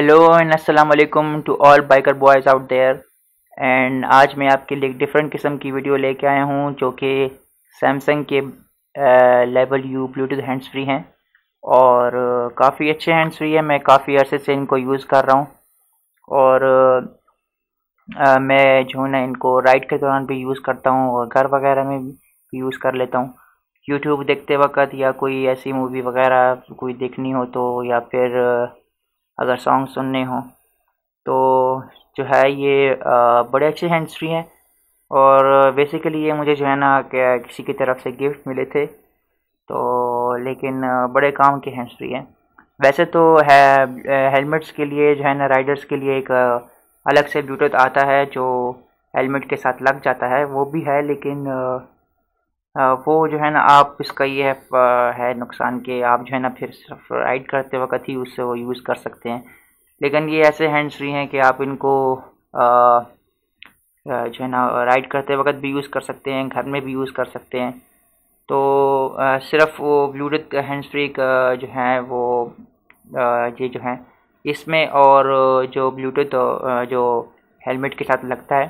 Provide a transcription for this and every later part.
Hello and अस्सलाम वालेकुम to all biker boys out there and आज मैं आपके लिए डिफरेंट किस्म की वीडियो लेके आया हूँ जो कि सैमसंग के Level U Bluetooth hands free हैं। और काफ़ी अच्छे हैंड्स फ्री है। मैं काफ़ी अरसे से इनको यूज़ कर रहा हूँ। और uh, मैं जो है ना इनको राइड के दौरान भी यूज़ करता हूँ और घर वगैरह में भी यूज़ कर लेता हूँ। यूट्यूब देखते वक्त या कोई ऐसी मूवी वगैरह कोई देखनी हो तो या फिर अगर सॉन्ग सुनने हो। तो जो है ये बड़े अच्छे हैंड्स फ्री हैं। और बेसिकली ये मुझे जो है ना किसी की तरफ़ से गिफ्ट मिले थे। तो लेकिन बड़े काम के हैंड्स फ्री हैं। वैसे तो है हेलमेट्स के लिए, जो है ना राइडर्स के लिए एक अलग से ब्लूटूथ आता है, जो हेलमेट के साथ लग जाता है। वो भी है, लेकिन वो जो है ना आप इसका ये है, है नुकसान कि आप जो है ना फिर सिर्फ़ राइड करते वक्त ही उससे वो यूज़ कर सकते हैं। लेकिन ये ऐसे हैंड्स फ्री हैं कि आप इनको जो है ना राइड करते वक्त भी यूज़ कर सकते हैं घर में भी यूज़ कर सकते हैं। तो आ, सिर्फ़ वो ब्लूटूथ हैंड्स फ्री का जो है वो आ, ये जो है इसमें और जो ब्लूटूथ जो हेलमेट के साथ लगता है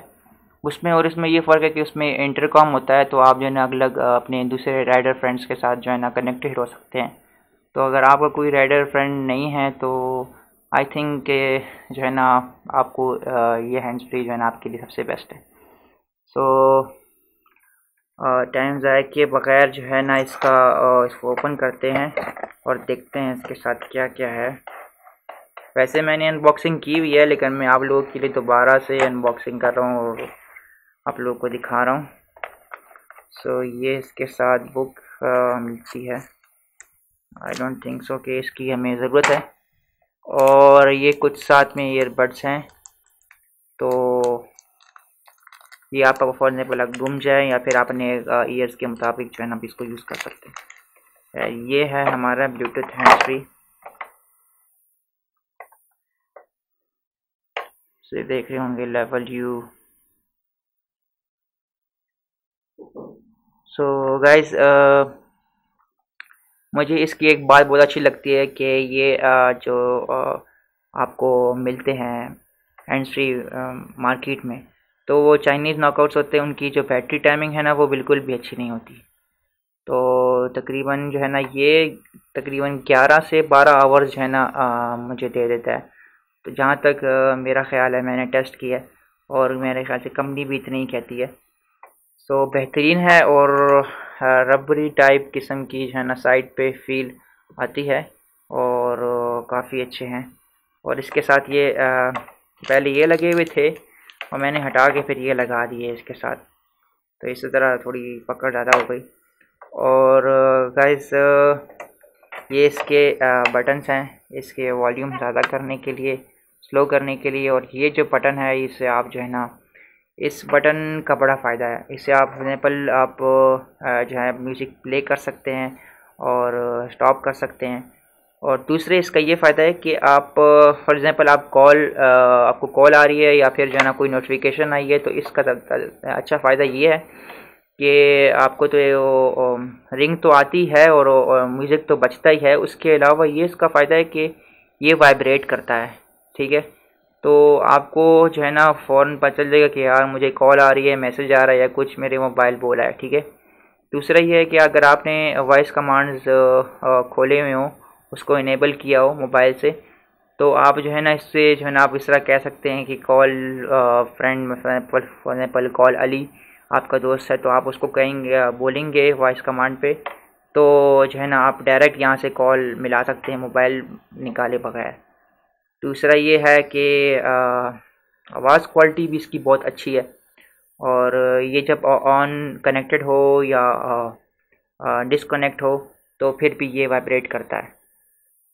उसमें और इसमें ये फ़र्क है कि उसमें इंटरकॉम होता है तो आप जो है ना अलग अपने दूसरे राइडर फ्रेंड्स के साथ जो है ना कनेक्टेड हो सकते हैं। तो अगर आपका कोई राइडर फ्रेंड नहीं है तो आई थिंक के जो है ना आपको ये हैंड्स फ्री जो है ना आपके लिए सबसे बेस्ट है। सो टाइम ज़ाय के बगैर जो है ना इसका इसको ओपन करते हैं और देखते हैं इसके साथ क्या क्या है। वैसे मैंने अनबॉक्सिंग की हुई है, लेकिन मैं आप लोगों के लिए दोबारा से अनबॉक्सिंग कर रहा हूँ और आप लोगों को दिखा रहा हूँ। सो so, ये इसके साथ बुक मिलती है। आई डोंट थिंक सो कि इसकी हमें ज़रूरत है। और ये कुछ साथ में ईयरबड्स हैं। तो ये आपका फॉर एग्ज़ाम्पल घूम जाए या फिर अपने ईयर्स के मुताबिक जो है ना आप इसको यूज़ कर सकते हैं। ये है हमारा ब्लूटूथ हैंड फ्री से देख रहे होंगे Level U so so, guys uh, मुझे इसकी एक बात बहुत अच्छी लगती है कि ये uh, जो uh, आपको मिलते हैं हैंड्स फ्री मार्केट में तो वो चाइनीज़ नॉकआउट्स होते हैं उनकी जो बैटरी टाइमिंग है ना वो बिल्कुल भी अच्छी नहीं होती। तो तकरीबन जो है ना ये तकरीबन 11 से 12 आवर्स जो है ना आ, मुझे दे देता है। तो जहाँ तक आ, मेरा ख्याल है मैंने टेस्ट किया है और मेरे ख्याल से कंपनी भी इतनी ही कहती है। तो बेहतरीन है और रबरी टाइप किस्म की जो है ना साइड पे फील आती है और काफ़ी अच्छे हैं। और इसके साथ ये आ, पहले ये लगे हुए थे और मैंने हटा के फिर ये लगा दिए इसके साथ। तो इसी तरह थोड़ी पकड़ ज़्यादा हो गई। और गाइस ये इसके बटन्स हैं। इसके वॉल्यूम ज़्यादा करने के लिए स्लो करने के लिए और ये जो बटन है इसे आप जो है ना इस बटन का बड़ा फ़ायदा है। इससे आप एग्ज़ाम्पल आप जो है, म्यूज़िक प्ले कर सकते हैं और स्टॉप कर सकते हैं। और दूसरे, इसका ये फ़ायदा है कि आप, फॉर एग्ज़ाम्पल आप कॉल आपको कॉल आ रही है या फिर जो है ना कोई नोटिफिकेशन आई है तो इसका अच्छा फ़ायदा ये है कि आपको तो रिंग तो आती है और म्यूज़िक तो बचता ही है। उसके अलावा ये इसका फ़ायदा है कि ये वाइब्रेट करता है, ठीक है? तो आपको जो है ना फ़ौरन पता चल जाएगा कि यार मुझे कॉल आ रही है मैसेज आ रहा है या कुछ मेरे मोबाइल बोला है, ठीक है? दूसरा ये है कि अगर आपने वॉइस कमांड्स खोले हुए हो, उसको इनेबल किया हो मोबाइल से तो आप जो है ना इससे जो है ना आप इस तरह कह सकते हैं कि call friend for example call Ali आपका दोस्त है तो आप उसको कहेंगे, बोलेंगे वॉइस कमांड पे तो जो है ना आप डायरेक्ट यहाँ से कॉल मिला सकते हैं मोबाइल निकाले बगैर। दूसरा ये है कि आवाज़ क्वालिटी भी इसकी बहुत अच्छी है। और ये जब ऑन कनेक्टेड हो या डिसकनेक्ट हो तो फिर भी ये वाइब्रेट करता है।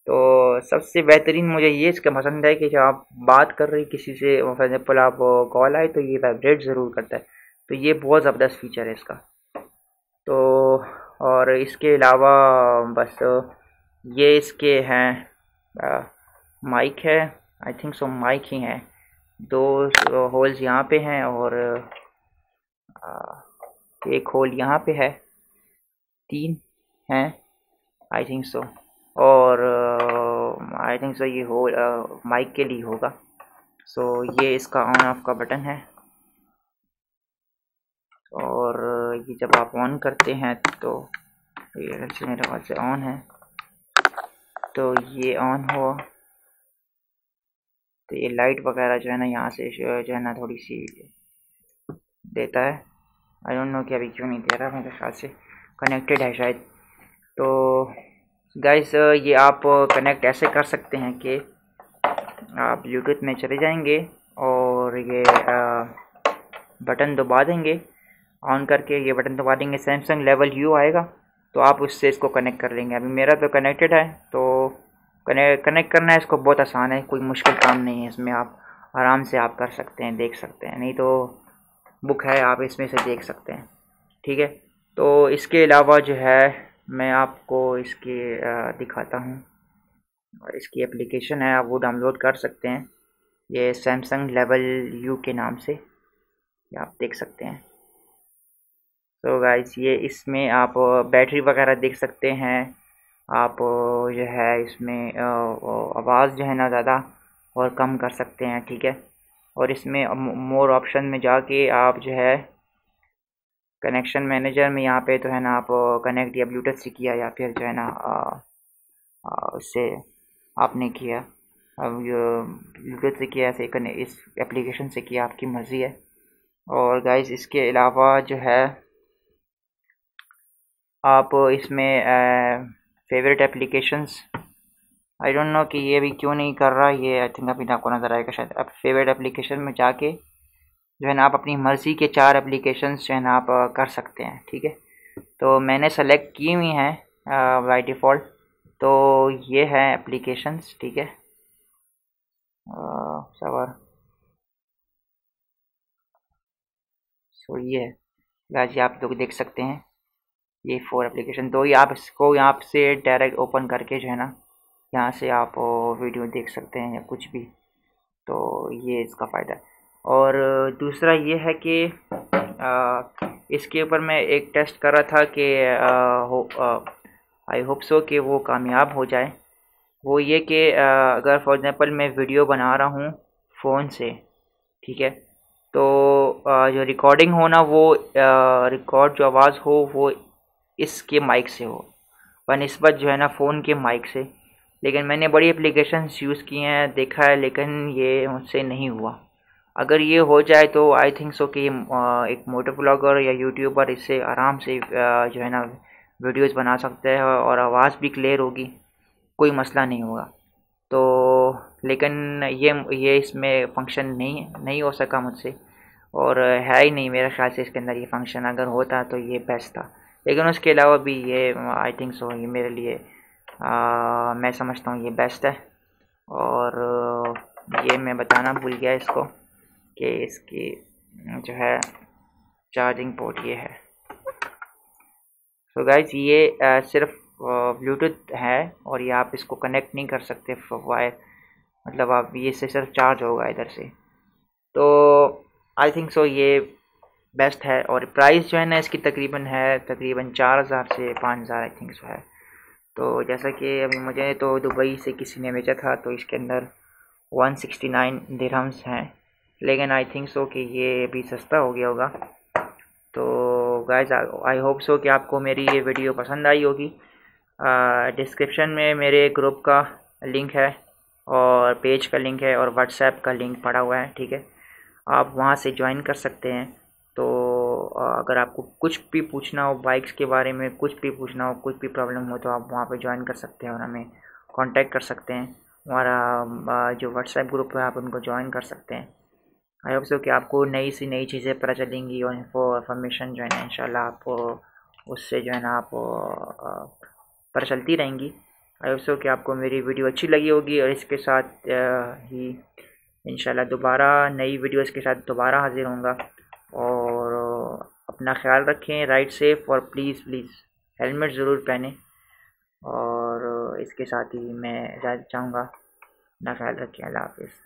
तो सबसे बेहतरीन मुझे ये इसका पसंद है कि जब आप बात कर रही किसी से फॉर एग्ज़ाम्पल आप कॉल आए तो ये वाइब्रेट ज़रूर करता है। तो ये बहुत ज़बरदस्त फीचर है इसका। तो और इसके अलावा बस ये इसके हैं माइक है आई थिंक सो माइक ही है। दो होल्स यहाँ पे हैं और एक होल यहाँ पे है। तीन हैं आई थिंक सो और आई थिंक सो ये हो माइक के लिए होगा। सो so, ये इसका ऑन ऑफ़ का बटन है। और ये जब आप ऑन करते हैं तो ये मेरे ख्याल से ऑन है। तो ये ऑन हो तो ये लाइट वगैरह जो है ना यहाँ से, जो है ना थोड़ी सी देता है। आई डोंट नो कि अभी क्यों नहीं दे रहा मेरे ख्याल से। कनेक्टेड है शायद। तो गाइस ये आप कनेक्ट ऐसे कर सकते हैं कि आप ब्लूटूथ में चले जाएँगे और ये बटन दबा देंगे। ऑन करके ये बटन दबा देंगे। सैमसंग लेवल यू आएगा तो आप उससे इसको कनेक्ट कर लेंगे। अभी मेरा तो कनेक्टेड है तो कनेक्ट करना है, इसको बहुत आसान है, कोई मुश्किल काम नहीं है इसमें आप आराम से आप कर सकते हैं, देख सकते हैं। नहीं तो बुक है, आप इसमें से देख सकते हैं। ठीक है? तो इसके अलावा जो है, मैं आपको इसके दिखाता हूँ। और इसकी एप्लीकेशन है, आप वो डाउनलोड कर सकते हैं। ये सैमसंग लेवल यू के नाम से आप देख सकते हैं। तो गाइस ये इसमें आप बैटरी वगैरह देख सकते हैं। आप जो है इसमें आवाज़ जो है ना ज़्यादा और कम कर सकते हैं, ठीक है? और इसमें मोर ऑप्शन में जाके आप जो है कनेक्शन मैनेजर में यहाँ पे तो है ना आप कनेक्ट या ब्लूटूथ से किया या फिर जो है ना उससे आपने किया। अब ब्लूटूथ से किया, ऐसे इस एप्लीकेशन से किया आपकी मर्ज़ी है। और गाइस इसके अलावा जो है आप इसमें favourite applications I don't know कि ये भी क्यों नहीं कर रहा, ये आई थिंक अभी आपको नज़र आएगा शायद। अब फेवरेट एप्लीकेशन में जाके जो है ना आप अपनी मर्ज़ी के चार एप्लीकेशंस जो है ना आप कर सकते हैं, ठीक है? तो मैंने सेलेक्ट की हुई हैं बाई डिफ़ॉल्ट तो ये है एप्लीकेशंस ठीक है? सवर सो ये है। आप लोग देख सकते हैं। ये फोर एप्लीकेशन तो ये आप इसको यहाँ से डायरेक्ट ओपन करके जो है ना, यहाँ से आप वीडियो देख सकते हैं या कुछ भी। तो ये इसका फ़ायदा है। और दूसरा ये है कि इसके ऊपर मैं एक टेस्ट कर रहा था कि आई होप सो कि वो कामयाब हो जाए। वो ये कि अगर फॉर एग्ज़ाम्पल मैं वीडियो बना रहा हूँ फ़ोन से, ठीक है? तो जो रिकॉर्डिंग हो ना, वो रिकॉर्ड जो आवाज़ हो, वो इसके माइक से हो। बनस्बत जो है ना फ़ोन के माइक से। लेकिन मैंने बड़ी एप्लीकेशन यूज़ की हैं, देखा है, लेकिन ये मुझसे नहीं हुआ। अगर ये हो जाए तो आई थिंक सो कि एक मोटर ब्लॉगर या यूट्यूबर इससे आराम से जो है ना वीडियोस बना सकते हैं और आवाज़ भी क्लियर होगी। कोई मसला नहीं होगा। तो लेकिन ये ये इसमें फ़ंक्शन नहीं नहीं हो सका मुझसे। और है ही नहीं मेरे ख्याल से इसके अंदर ये फ़ंक्शन अगर होता तो ये बेस्ट था। लेकिन उसके अलावा भी ये आई थिंक सो ये मेरे लिए आ, मैं समझता हूँ ये बेस्ट है। और ये मैं बताना भूल गया इसको कि इसकी जो है चार्जिंग पोर्ट ये है। सो तो गाइज़ ये आ, सिर्फ़ ब्लूटूथ है और ये आप इसको कनेक्ट नहीं कर सकते वायर मतलब आप ये से सिर्फ़ चार्ज होगा इधर से। तो आई थिंक सो ये बेस्ट है और प्राइस जो है ना इसकी तकरीबन है, तकरीबन चार हज़ार से पाँच हज़ार आई थिंक सो है। तो जैसा कि अभी मुझे तो दुबई से किसी ने बेचा था तो इसके अंदर वन सिक्सटी नाइन दिरहम्स हैं। लेकिन आई थिंक सो कि ये अभी सस्ता हो गया होगा। तो गाइज़ आई होप सो कि आपको मेरी ये वीडियो पसंद आई होगी। डिस्क्रिप्शन में मेरे ग्रुप का लिंक है और पेज का लिंक है और व्हाट्सएप का लिंक पड़ा हुआ है, ठीक है? आप वहाँ से ज्वाइन कर सकते हैं। तो अगर आपको कुछ भी पूछना हो बाइक्स के बारे में, कुछ भी पूछना हो, कुछ भी प्रॉब्लम हो तो आप वहाँ पे ज्वाइन कर सकते हैं और हमें कांटेक्ट कर सकते हैं। हमारा जो व्हाट्सएप ग्रुप है, आप उनको ज्वाइन कर सकते हैं। आई होप सो कि आपको नई सी नई चीज़ें पता चलेंगी और इन्फॉर्मेशन जो है ना इंशाल्लाह आप उससे जो है ना आप पता चलती रहेंगी। आई होप सो कि आपको मेरी वीडियो अच्छी लगी होगी और इसके साथ ही इंशाल्लाह दोबारा नई वीडियोस के साथ दोबारा हाज़िर होंगे अपना ख्याल रखें राइट सेफ़ और प्लीज़ प्लीज़ हेलमेट ज़रूर पहने। और इसके साथ ही मैं चाहूँगा, अपना ख्याल रखें, अल्लाह हाफिज़।